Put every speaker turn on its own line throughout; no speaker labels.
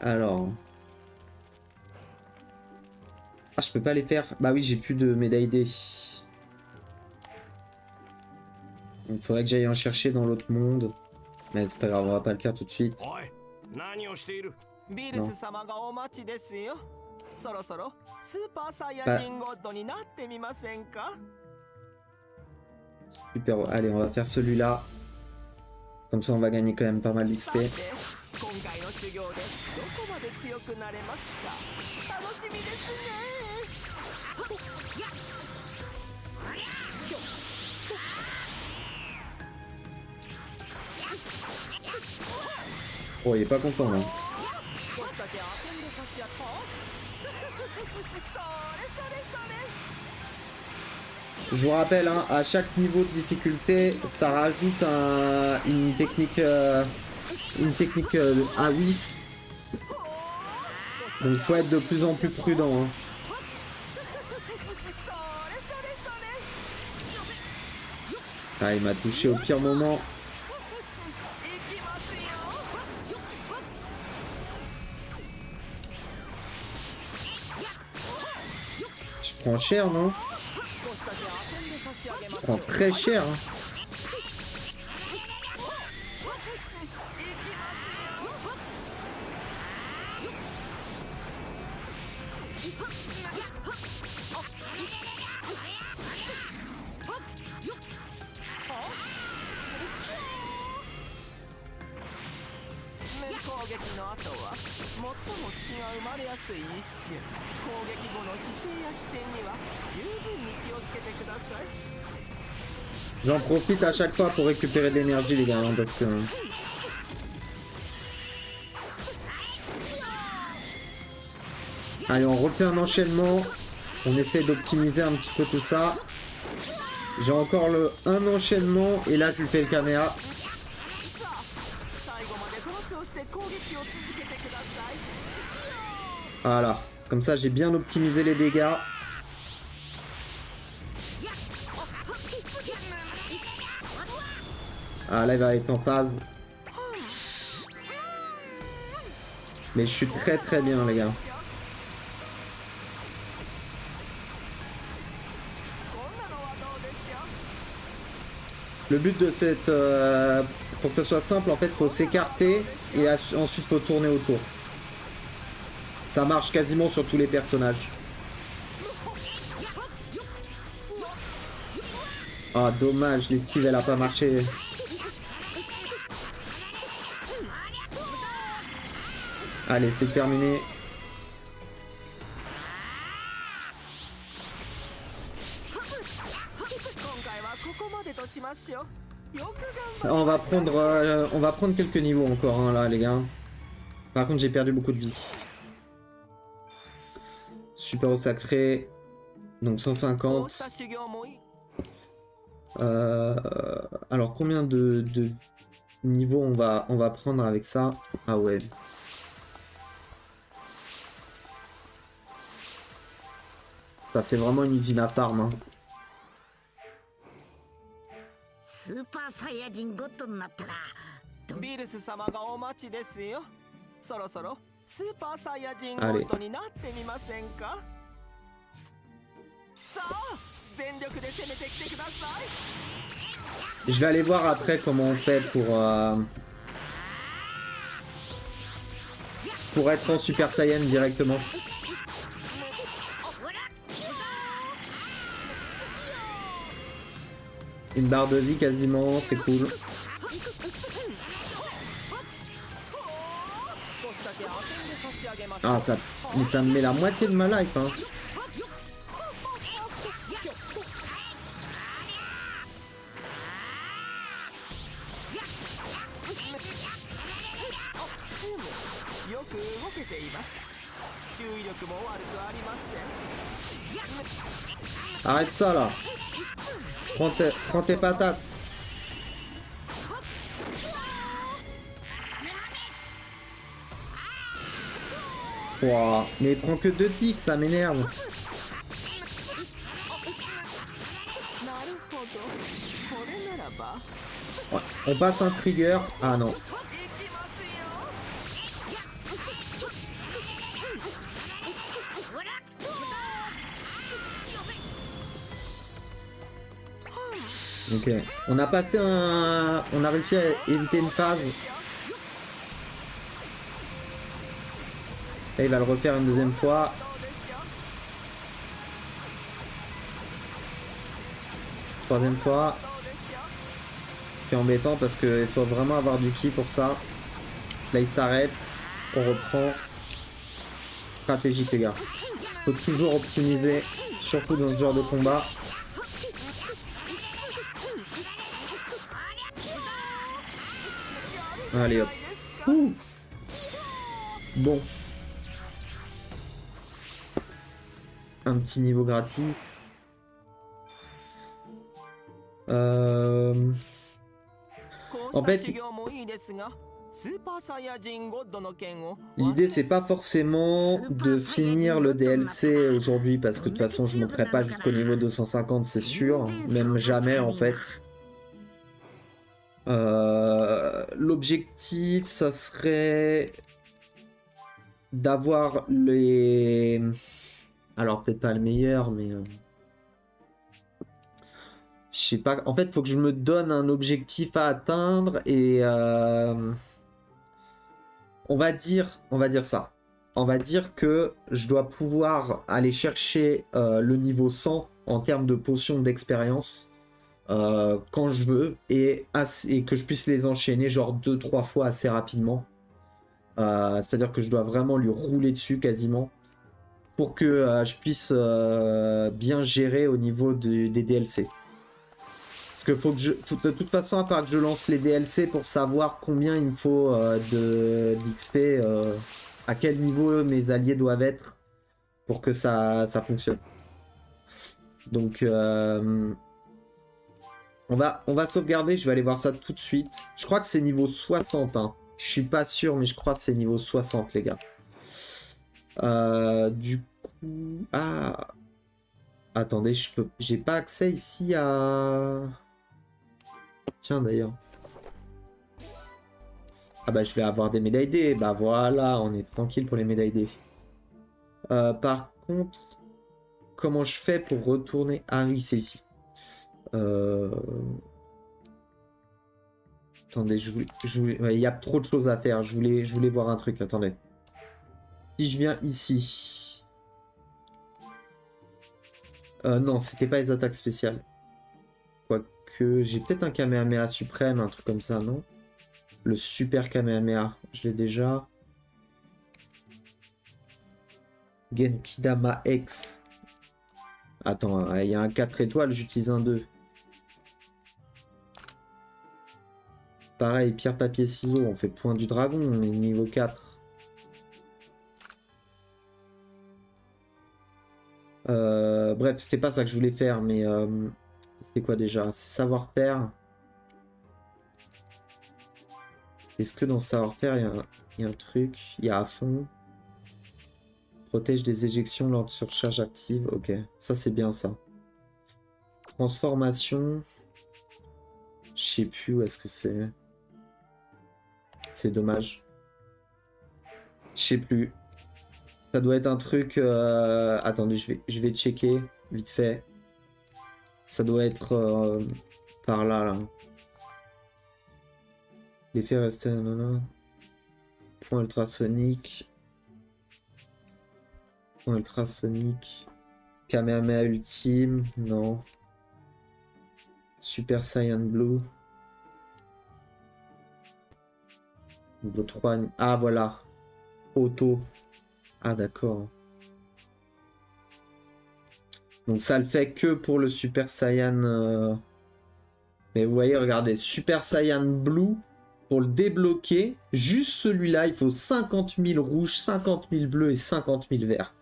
Alors. Ah, je peux pas les faire. Bah oui, j'ai plus de médaille D. Donc faudrait que j'aille en chercher dans l'autre monde. Mais c'est pas grave, on va pas le faire tout de suite.
Non. Bah.
Super, allez, on va faire celui-là. Comme ça, on va gagner quand même pas mal d'XP.
今回の修行でどこまで強くなれますか楽しみですね
Oh, il est pas content là.
少しだけ遊んで差しやったそれそれそれ
Je vous rappelle, hein, à chaque niveau de difficulté, ça rajoute un- une technique, euh, une technique euh, à whis. Ah Donc faut être de plus en plus prudent. Hein. Ah, il m'a touché au pire moment. Je prends cher, non? Je prends très cher. Hein.
最も隙が生まれやすい一種攻撃後の姿勢や視線には十分に気をつけてください
J'en profite à chaque fois pour récupérer de l'énergie, les gars. hein, parce que... Allez, on refait un enchaînement. On essaie d'optimiser un petit peu tout ça. J'ai encore le un enchaînement et là je lui fais le caméra. Voilà. Comme ça, j'ai bien optimisé les dégâts. Ah, là, il va être en phase. Mais je suis très très bien, les gars. Le but de cette... Euh, pour que ça soit simple, en fait, faut s'écarter et ensuite faut tourner autour. Ça marche quasiment sur tous les personnages. Ah, oh, dommage, l'esquive, elle a pas marché. Allez, c'est terminé. On va prendre, euh, on va prendre quelques niveaux encore hein, là, les gars. Par contre, j'ai perdu beaucoup de vie. Super au sacré. Donc 150. Euh, alors combien de, niveaux on va, on va prendre avec ça? Ah ouais. Ça c'est vraiment une usine à farm. Hein.
スーパーサイヤ人ゴッドになったらどん
ビルス様がお待ちですよそろそろスーパーサイヤ人ゴッドになってみませんかさあ全力で攻めてきてください
Je vais aller voir après comment on fait pour... euh, Pour être en Super Saiyan directement. Une barre de vie quasiment, c'est cool. Ah, ça, ça me met la moitié de ma life, hein. Arrête ça là Prends tes, prends tes patates Wow. Mais il prend que deux tics, ça m'énerve. On passe un trigger. Ah non. Ok. On a passé un... On a réussi à éviter une phase Là, il va le refaire une deuxième fois. Troisième fois. Ce qui est embêtant parce qu'il faut vraiment avoir du ki pour ça. Là, il s'arrête. On reprend. Stratégique, les gars. Faut toujours optimiser, surtout dans ce genre de combat. Allez hop. Ouh. Bon. Un petit niveau gratis. Euh... En fait, L'idée c'est pas forcément de finir le DLC aujourd'hui parce que de toute façon je monterai pas jusqu'au niveau 250 c'est sûr, même jamais en fait. Euh, L'objectif ça serait d'avoir les... Alors peut-être pas le meilleur mais... euh, Je sais pas, en fait faut que je me donne un objectif à atteindre et... euh, on va dire, on va dire ça. On va dire que je dois pouvoir aller chercher euh, le niveau 100 en termes de potions d'expérience quand je veux et, que je puisse les enchaîner genre deux trois fois assez rapidement. C'est-à-dire que je dois vraiment lui rouler dessus quasiment pour que euh, je puisse euh, bien gérer au niveau de- des DLC. Parce que faut que je, faut- de toute façon, il que je lance les DLC pour savoir combien il me faut euh, d'XP, euh, à quel niveau mes alliés doivent être pour que ça, ça fonctionne. Donc, on, va, on va sauvegarder, je vais aller voir ça tout de suite. Je crois que c'est niveau 60. Hein. Je suis pas sûr, mais je crois que c'est niveau 60, les gars. Euh, du coup... Ah... Attendez, je peux... J'ai pas accès ici à... Tiens d'ailleurs. Ah bah je vais avoir des médailles D. Bah voilà, on est tranquille pour les médailles D. Euh, par contre, comment je fais pour retourner? Ah oui, c'est ici. Euh... Attendez, je voulais... Il y a trop de choses à faire. Je voulais, je voulais voir un truc. Attendez. Si je viens ici... Euh, non, c'était pas les attaques spéciales. Quoique, j'ai peut-être un Kamehameha suprême, un truc comme ça, non? Le super Kamehameha, je l'ai déjà. Genkidama X. Attends, hein, il y a un 4 étoiles, j'utilise un 2. Pareil, pierre, papier, ciseaux, on fait point du dragon, on est niveau 4. Euh, bref, c'était pas ça que je voulais faire, mais euh, c'est quoi déjà? C'est savoir-faire. Est-ce que dans savoir-faire, il y a un truc? Il y a à fond. Protège des éjections lors de surcharge active. Ok, ça c'est bien ça. Transformation. Je sais plus où est-ce que c'est. C'est dommage. Je sais plus. Ça doit être un truc. euh, Attendez, je vais, je vais checker vite fait. Ça doit être euh, par là, là. L'effet nanana. Point ultrasonique. Point ultrasonique. Kamehameha ultime. Non. Super Saiyan Blue. Niveau 3. Ah, voilà. Auto. Ah, d'accord. Donc ça le fait que pour le Super Saiyan. euh, Mais vous voyez, regardez, Super Saiyan Blue, pour le débloquer, juste celui-là, il faut 50 000 rouges, 50 000 bleus et 50 000 verts.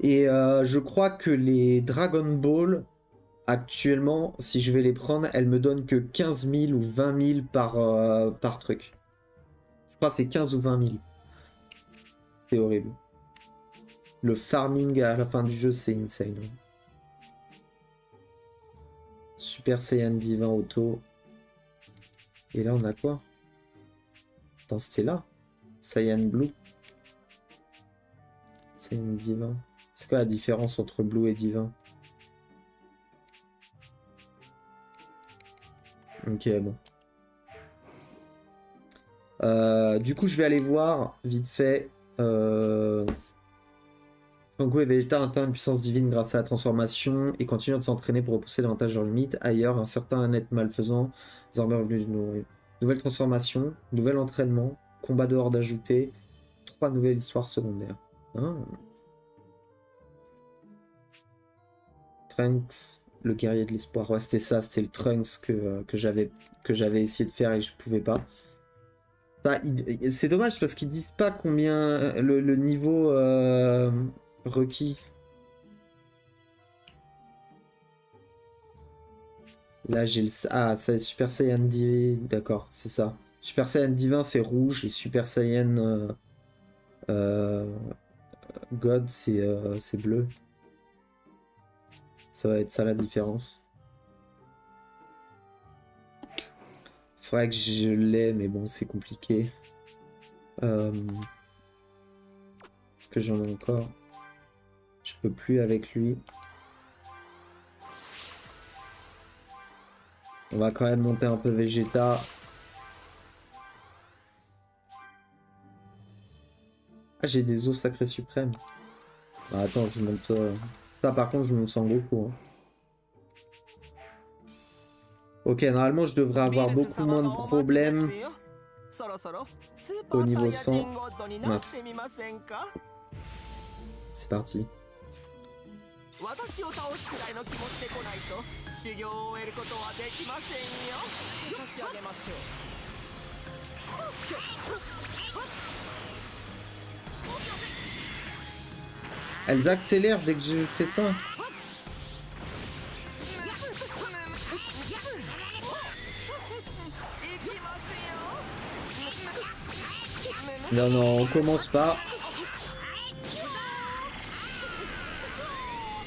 Et euh, je crois que les Dragon Ball, actuellement, si je vais les prendre, elles me donnent que 15 000 ou 20 000 par, euh, par truc. Je crois que c'est 15 ou 20 000. Horrible. Le farming à la fin du jeu, c'est insane. Super Saiyan Divin Auto. Et là, on a quoi? Attends, c'était là. Saiyan Blue. Saiyan Divin. C'est quoi la différence entre Blue et Divin? Ok, bon. Euh, du coup, je vais aller voir vite fait. Euh... Sango et Vegeta atteint une puissance divine grâce à la transformation et continuent de s'entraîner pour repousser davantage leurs limites. Ailleurs, un certain net malfaisant, désormais revenu du nou- Nouvelle transformation, nouvel entraînement, combat de horde ajouté, trois nouvelles histoires secondaires. Ah. Trunks, le guerrier de l'espoir. Ouais, c'était ça, c'était le Trunks que, euh, que j'avais essayé de faire et je pouvais pas. C'est dommage parce qu'ils disent pas combien le, le niveau euh, requis. Là j'ai le ah c'est Super Saiyan divin d'accord c'est ça. Super Saiyan divin c'est rouge et Super Saiyan euh, euh, God euh, c'est bleu. Ça va être ça la différence. Faudrait que je l'ai, mais bon, c'est compliqué. Euh... Est-ce que j'en ai encore? Je peux plus avec lui. On va quand même monter un peu Vegeta. Ah, j'ai des os sacrés suprêmes. Ah, attends, je monte... euh, Ça, par contre, je monte Sangoku. Hein. Ok, normalement, je devrais avoir beaucoup moins de problèmes au niveau
100.
C'est parti. Elle accélère dès que j'ai fait ça. Non, non, on commence pas.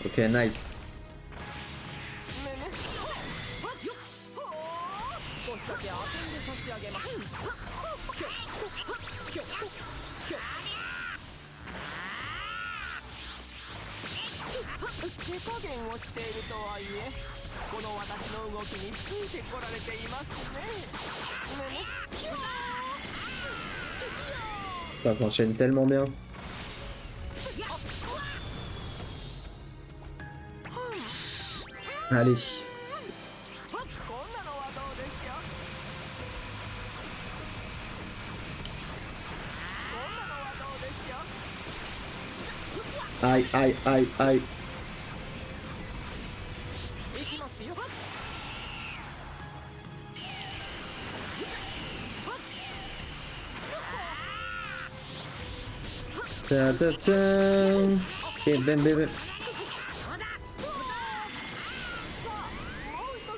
Ok, nice. enchaîne tellement bien. Allez. Aïe, aïe, aïe, aïe. Ta ta ta. Bim bim.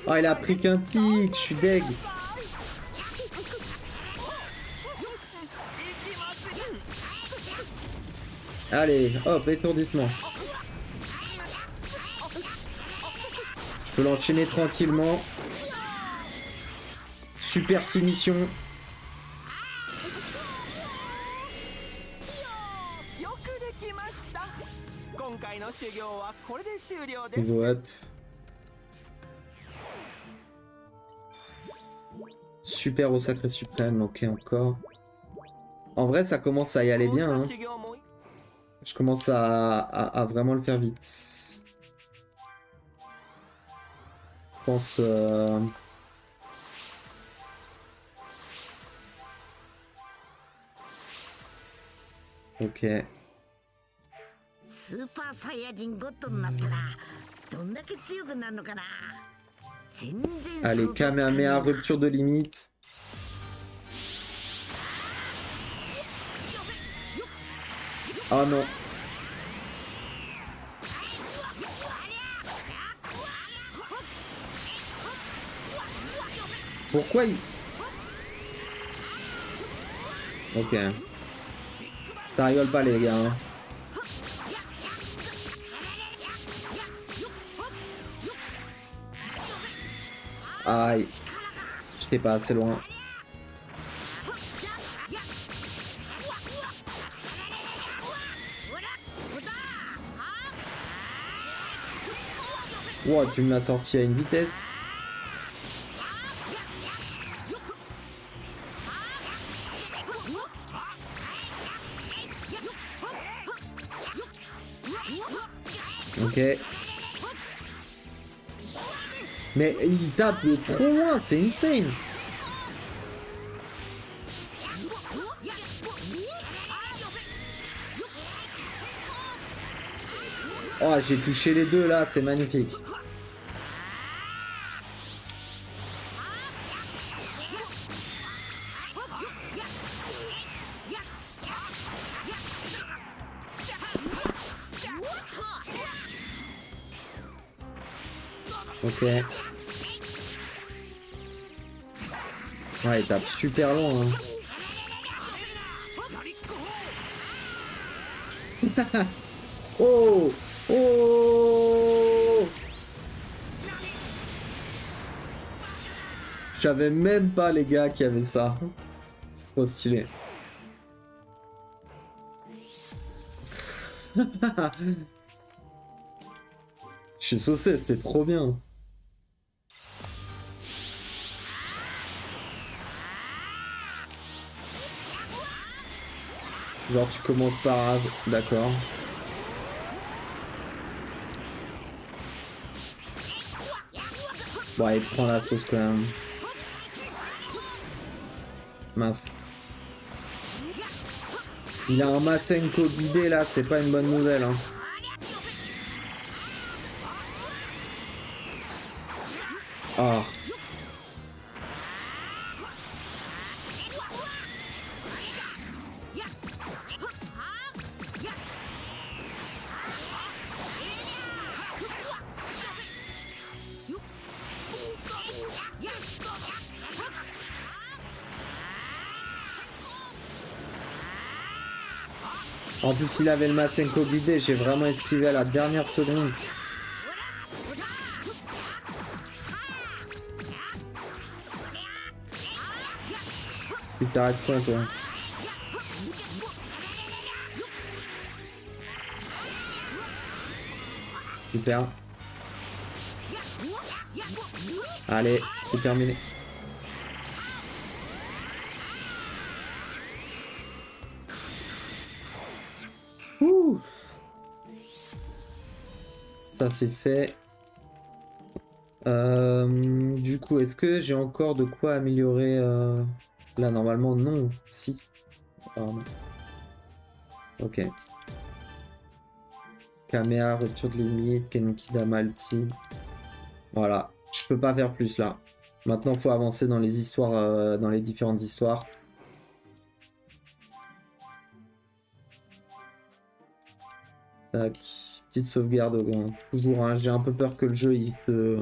Oh, il a pris qu'un tick, je suis deg. Allez, hop, étourdissement. Je peux l'enchaîner tranquillement. Super finition. Super au sacré suprême, ok encore. En vrai ça commence à y aller bien. Hein. Je commence à, vraiment le faire vite. Je pense... Euh... Ok.
スーパーサイヤ人ゴッドになったらどんだけ強くなるのかな全然想像つか
Allez,
ねえな
Kamehameha, rupture de limite. Oh non. Pourquoi il... Ok. Ça rigole pas les gars. hein. Aïe. J'étais pas assez loin. Wow, tu me l'as sorti à une vitesse. Mais il tape de trop loin, c'est insane. Oh, j'ai touché les deux là, c'est magnifique. Ok. Ouais, il tape super long. Hein. oh Oh Je savais même pas les gars qui avaient ça. Trop stylé. Je suis saucé, c'était trop bien. Genre tu commences par... D'accord. Bon, il prend la sauce quand même. Mince. Il a un Masenko guidé là, c'est pas une bonne nouvelle. Hein. Ah. En plus, il avait le Masenko guidé, j'ai vraiment esquivé à la dernière seconde. Tu t'arrêtes quoi, toi Super. Allez, c'est terminé. Ça c'est fait. Euh, du coup, est-ce que j'ai encore de quoi améliorer euh, Là, normalement, non. Si. Ok. Kamea, rupture de limite, Kenkida Malti. Voilà. Je peux pas faire plus là. Maintenant, faut avancer dans les histoires, euh, dans les différentes histoires. Petite sauvegarde, euh, hein. toujours. J'ai un peu peur que le jeu il se.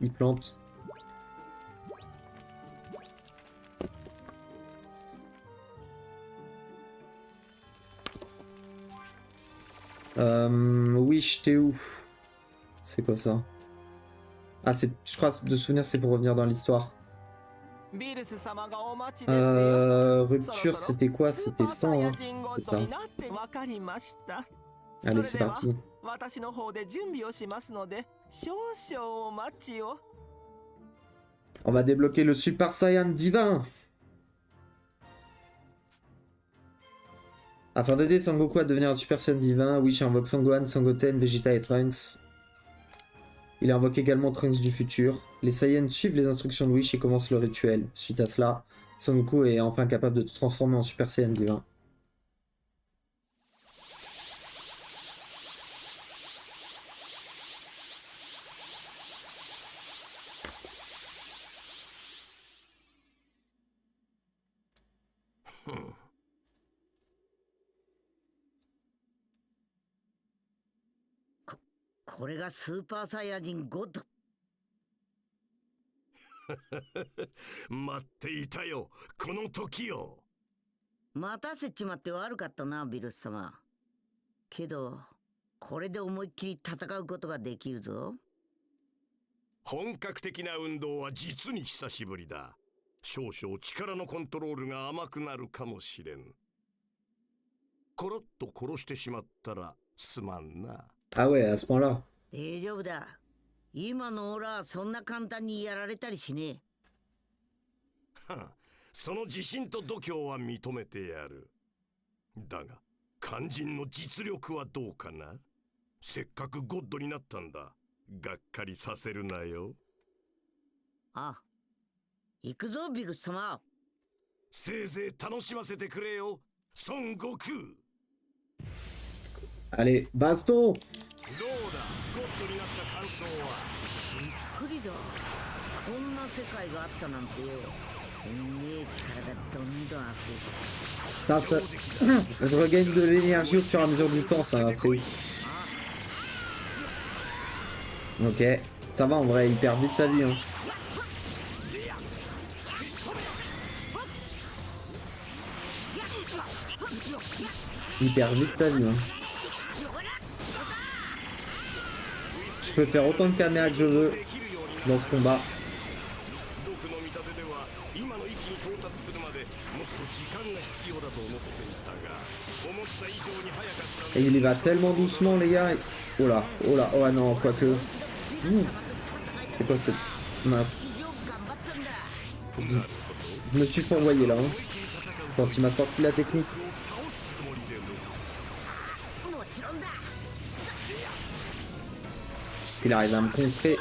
il plante. Euh, Wish, t'es où? C'est quoi ça? Ah, c'est, je crois, de souvenir, c'est pour revenir dans l'histoire. Euh, rupture, c'était quoi? C'était 100, hein.
人ご
C'est
と
ça.
になってわかりました
Allez,
そ
c'est
れでは
parti.
私の方で準備をしますので少々お待ちを
On va débloquer le Super Saiyan divin Afin d'aider Sangoku à devenir un Super Saiyan divin, Wish invoque Sangohan, Sangoten, Vegeta et Trunks. Il invoque également Trunks du futur. Les Saiyans suivent les instructions de Wish et commencent le rituel. Suite à cela, Sangoku est enfin capable de se transformer en Super Saiyan divin.
これがスーパーサイヤ人ゴッド
待っていたよ。この時を
待たせちまって悪かったなビルス様。けどこれで思いっきり戦うことができるぞ。
本格的な運動は実に久しぶりだ。少々力のコントロールが甘くなるかもしれん。コロッと殺してしまったらすまんな
Ah ouais, à ce point-là.
大丈夫だ。今のオラはそんな簡単にやられたりしねえ。
はあその自信と度胸は認めてやる。だが肝心の実力はどうかな？せっかくゴッドになったんだ。がっかりさせるなよ。
あ行くぞビルス様。
せいぜい楽しませてくれよ孫悟空
Allez, baston ça... Je regagne de l'énergie au fur et à mesure du temps, ça. Ok, ça va en vrai, il perd vite ta vie. Hein. Il perd vite ta vie. Hein. Je peux faire autant de caméas que je veux dans ce combat. Et il y va tellement doucement les gars. Oh là, oh là, oh là, non, quoique. C'est quoi cette... Mince. Je, me suis pas envoyé là. Hein. Quand il m'a sorti la technique. qu'il arrive à me contrer.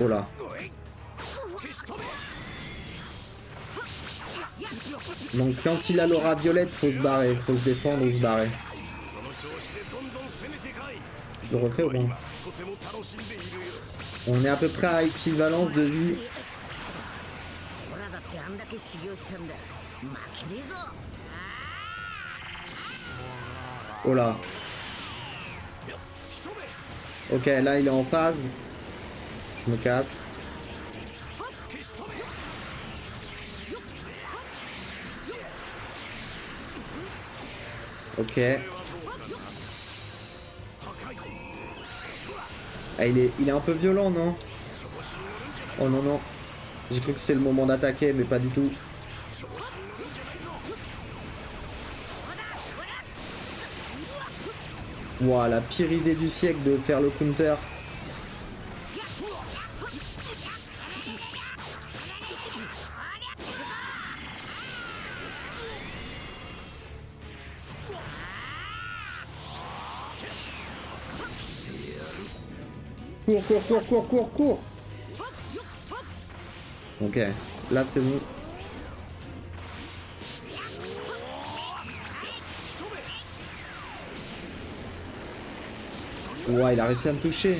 Oh là. Donc quand il a l'aura violette, faut se barrer, faut se défendre ou se barrer. Je refais
au.
On est à peu près à équivalence de vie. Oh là. Ok, là il est en phase. Je me casse. Ok. Ah, il, est, il est un peu violent, non? Oh non, non. J'ai cru que c'était le moment d'attaquer, mais pas du tout. Ouah, la pire idée du siècle de faire le counter. Cours, cours, cours, cours, cours, cours Ok, là c'est bon. Ouais, il a réussi à me toucher.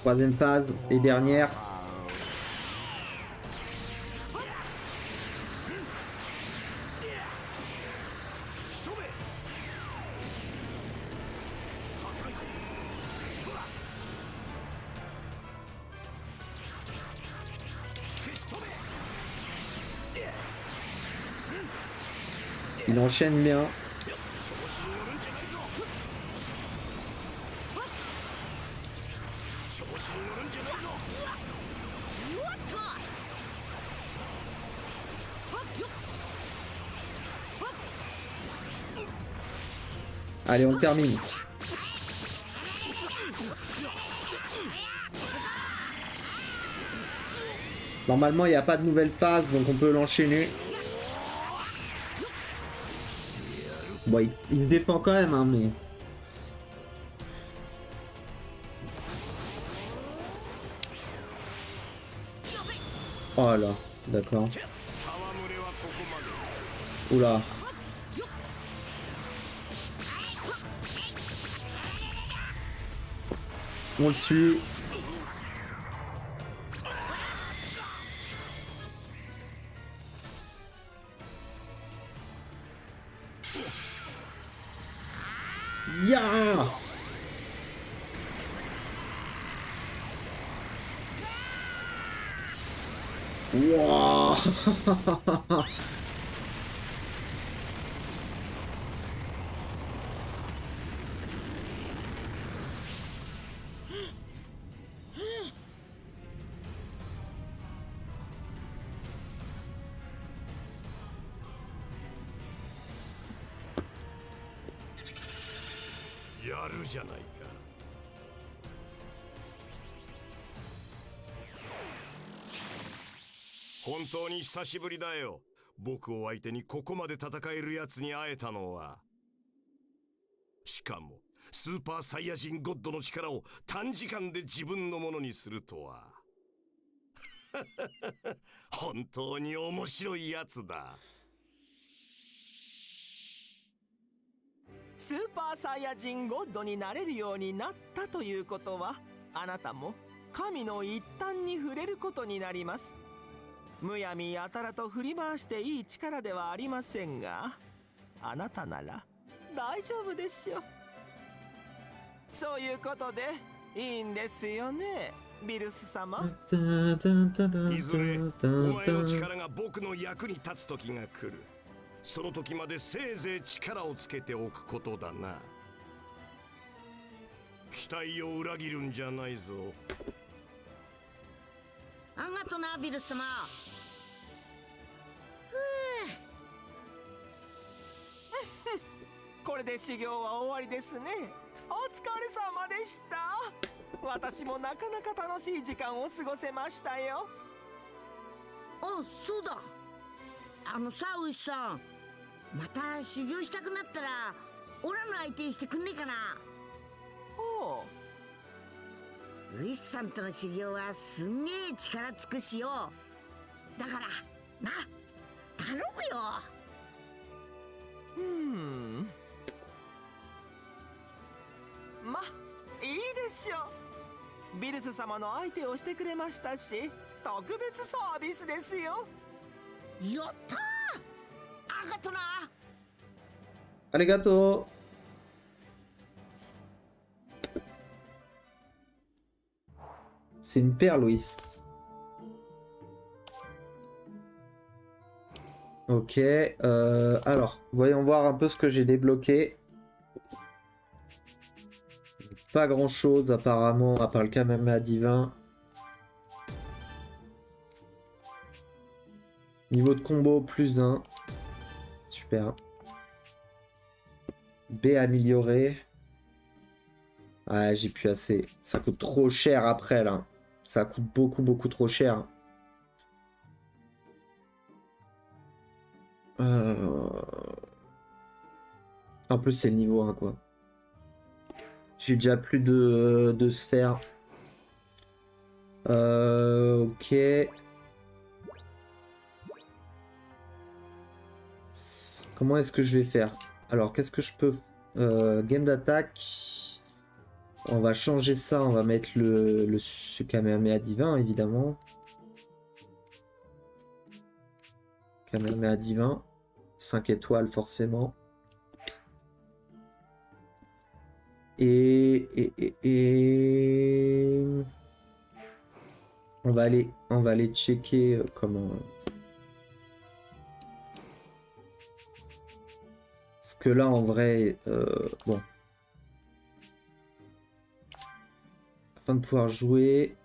Troisième phase et dernière. Enchaîne bien. Allez, on termine. Normalement, il n'y a pas de nouvelle phase, donc on peut l'enchaîner. Bon, il, il, dépend quand même, hein, mais... Oh là, d'accord. Oula. On le suit. ハハハ。
本当に久しぶりだよ。僕を相手にここまで戦えるやつに会えたのは。しかもスーパーサイヤ人ゴッドの力を短時間で自分のものにするとは。本当に面白いやつだ。
スーパーサイヤ人ゴッドになれるようになったということはあなたも神の一端に触れることになります。むやみやたらと振り回していい力ではありませんがあなたなら大丈夫でしょうそういうことでいいんですよねビルス様。
いずれお前の力が僕の役に立つ時が来る。その時までせいぜい力をつけておくことだな。期待を裏切るんじゃないぞ。
あがとなビル様
これで修行は終わりですね。お疲れ様でした。私もなかなか楽しい時間を過ごせましたよ。
あそうだ。あのさウイスさんまた修行したくなったらオラの相手にしてくんねえかな。
ほ
ウイスさんとの修行はすんげえ力尽くしよだからな頼むよ。
ううん。まいいでしょ。うビルス様の相手をしてくれましたし特別サービスですよ。
やったー。あがとな。
ありがとう。C'est une perle, Louis. Ok. euh, alors, voyons voir un peu ce que j'ai débloqué. Pas grand chose apparemment, à part le Kamehameha divin. Niveau de combo, plus 1. Super. B amélioré. Ah, j'ai plus assez. Ça coûte trop cher après, là. Ça coûte beaucoup, beaucoup trop cher. En plus, c'est le niveau 1, quoi. J'ai déjà plus de, de sphères. Euh, ok. Comment est-ce que je vais faire? Alors, qu'est-ce que je peux... Euh, game d'attaque? On va changer ça. On va mettre le, le Kamehameha divin, évidemment. Kamehameha divin. 5 étoiles, forcément. Et, et, et, et... On va aller, on va aller checker euh, comment. Parce que là, en vrai, euh, bon. Afin de pouvoir jouer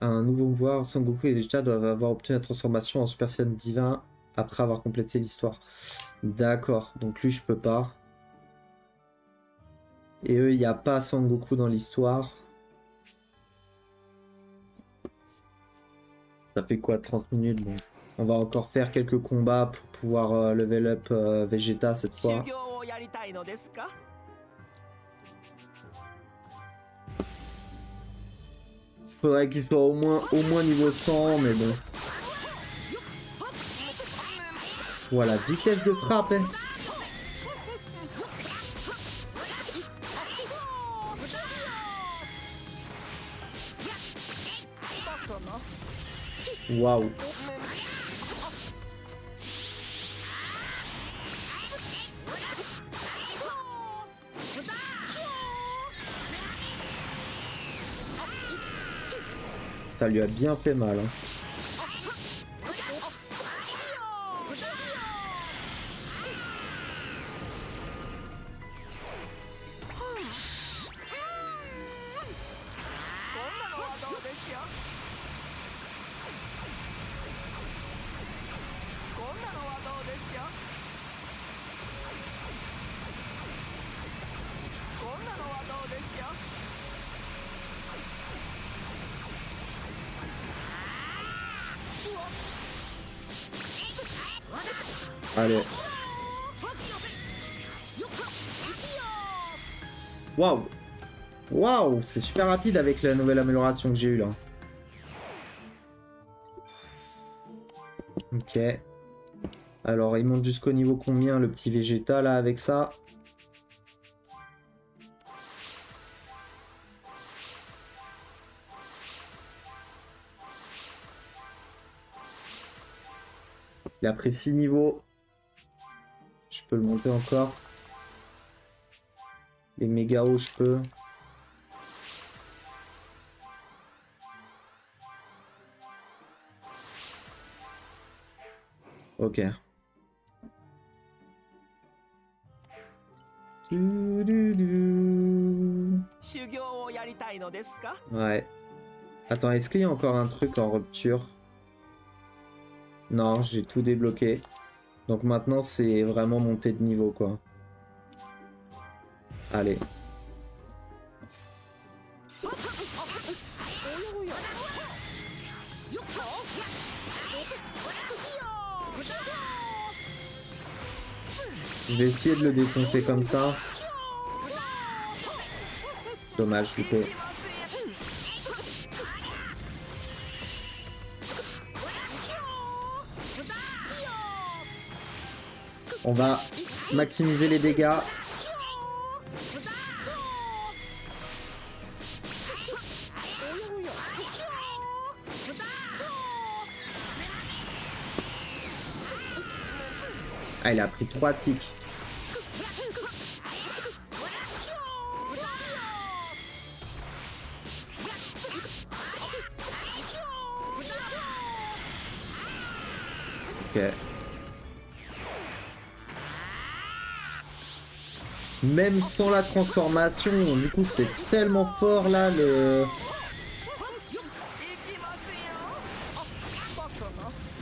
à un nouveau pouvoir, Son Goku et Vegeta doivent avoir obtenu la transformation en Super Saiyan divin après avoir complété l'histoire. D'accord, donc lui je peux pas. Et eux, il n'y a pas Sangoku dans l'histoire. Ça fait quoi 30 minutes bon? On va encore faire quelques combats pour pouvoir euh, level up euh, Vegeta cette fois.
Il
Faudrait qu'il soit au moins, au moins niveau 100, mais bon. Voilà, vitesse de frappe. hein. Waouh. Ça lui a bien fait mal. hein.「Allez. Waouh C'est super rapide avec la nouvelle amélioration que j'ai eue là. Ok. Alors, il monte jusqu'au niveau combien le petit Vegeta là avec ça Il a pris 6 niveaux. Je peux le monter encore. Les méga hauts, je peux. Ok. Ouais. Attends, est-ce qu'il y a encore un truc en rupture? Non, j'ai tout débloqué. Donc maintenant, c'est vraiment monter de niveau, quoi. Allez. Je vais essayer de le décompter comme ça. Dommage du coup. On va maximiser les dégâts. Ah, il a pris 3 tics. Même sans la transformation, du coup c'est tellement fort là le...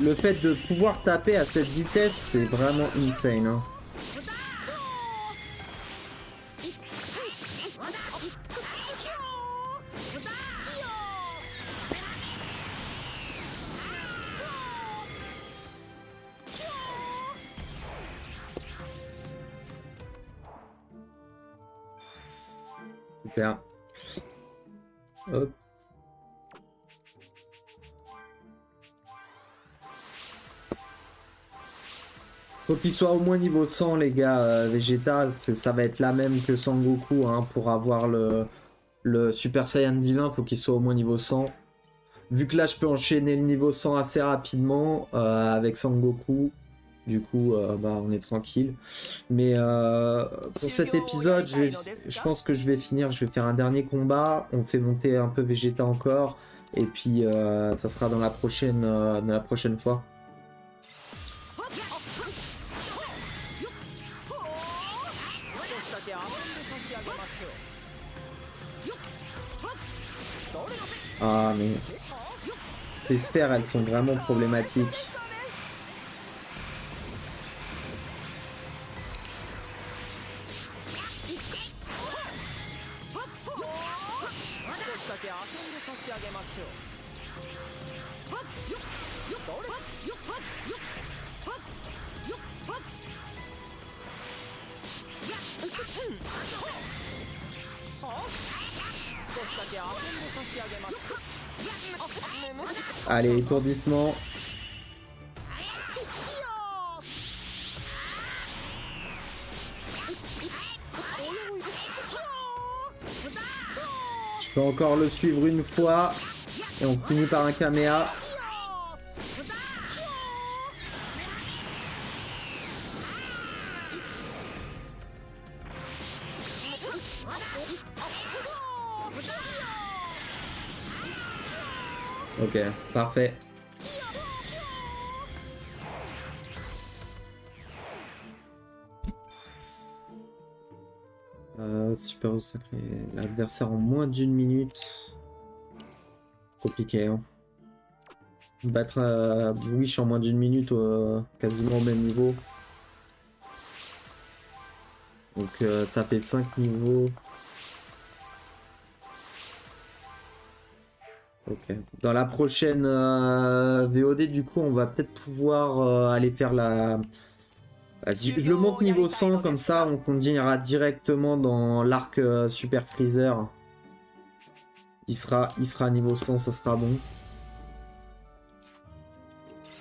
Le fait de pouvoir taper à cette vitesse, c'est vraiment insane. Hein. Hop. Faut qu'il soit au moins niveau 100 les gars, euh, Végétal, ça va être la même que Sangoku hein, pour avoir le, le Super Saiyan divin, faut qu'il soit au moins niveau 100. Vu que là je peux enchaîner le niveau 100 assez rapidement euh, avec Sangoku, du coup euh, bah, on est tranquille. Mais pour cet épisode, je, je, pense que je vais finir, je vais faire un dernier combat, on fait monter un peu Vegeta encore, et puis ça sera dans la prochaine, dans la prochaine fois. Ah mais... Ces sphères, elles sont vraiment problématiques. Je peux encore le suivre une fois. Et on finit par un caméa. Parfait. Euh, super sacré. L'adversaire en moins d'une minute. Compliqué, hein. Battre euh, Wish en moins d'une minute, euh, quasiment au même niveau. Donc euh, taper 5 niveaux. Ok. Dans la prochaine euh, VOD, du coup, on va peut-être pouvoir euh, aller faire la, je le monte niveau 100, comme ça on continuera directement dans l'arc euh, Super Freezer. Il sera, il sera niveau 100, ça sera bon.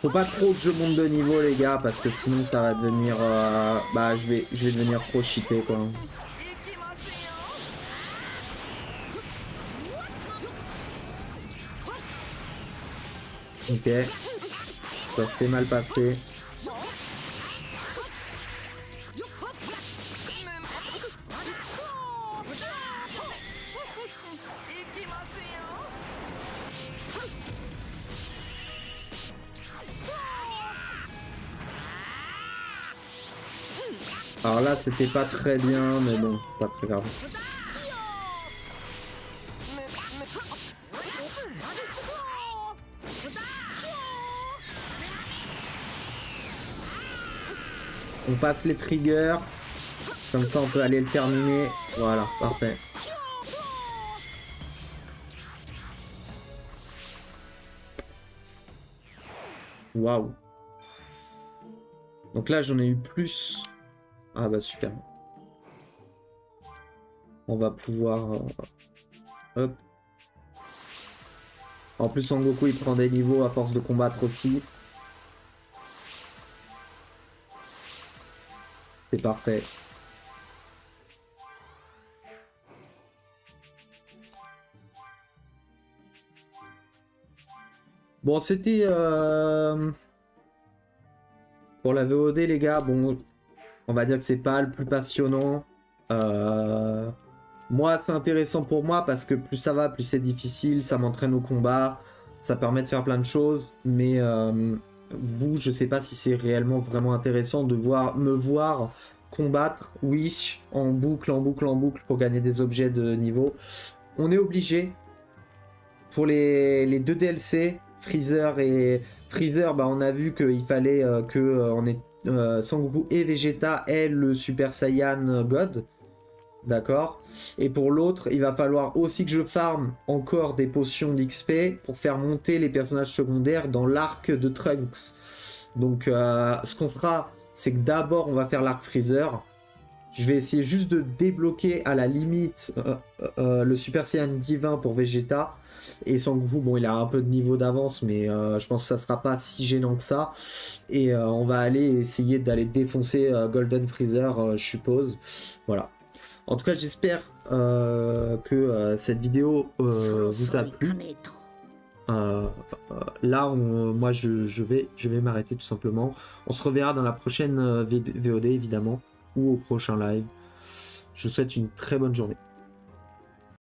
Faut pas trop que je monte de niveau les gars, parce que sinon ça va devenir... bah je vais, je vais devenir trop cheaté quoi. Ok. Ça s'est mal passé. Alors là, c'était pas très bien, mais bon, pas très grave. On passe les triggers. Comme ça on peut aller le terminer. Voilà, parfait. Waouh. Donc là j'en ai eu plus. Ah bah super. On va pouvoir... euh, Hop. En plus Sangoku il prend des niveaux à force de combattre aussi. C'est parfait. Bon c'était... euh, Pour la VOD les gars, bon... On va dire que c'est pas le plus passionnant. Euh, Moi, c'est intéressant pour moi parce que plus ça va, plus c'est difficile. Ça m'entraîne au combat. Ça permet de faire plein de choses. Mais euh, vous, je sais pas si c'est réellement vraiment intéressant de voir me voir combattre Wish en boucle, en boucle, en boucle pour gagner des objets de niveau. On est obligé pour les, les deux DLC, Freezer et Freezer, bah, on a vu qu'il fallait euh, que euh, on ait euh, Sangoku et Vegeta aient le Super Saiyan God. D'accord Et pour l'autre, il va falloir aussi que je farme encore des potions d'XP pour faire monter les personnages secondaires dans l'arc de Trunks. Donc, euh, ce qu'on fera, c'est que d'abord, on va faire l'arc Freezer. Je vais essayer juste de débloquer à la limite euh, euh, le Super Saiyan divin pour Vegeta. Et Sangoku, bon, il a un peu de niveau d'avance, mais je pense que ça sera pas si gênant que ça. Et on va aller essayer d'aller défoncer Golden Freezer, je suppose. Voilà. En tout cas, j'espère euh, que euh, cette vidéo euh, vous a plu. là, moi, je, vais, je vais m'arrêter tout simplement. On se reverra dans la prochaine VOD, évidemment, ou au prochain live. Je vous souhaite une très bonne journée.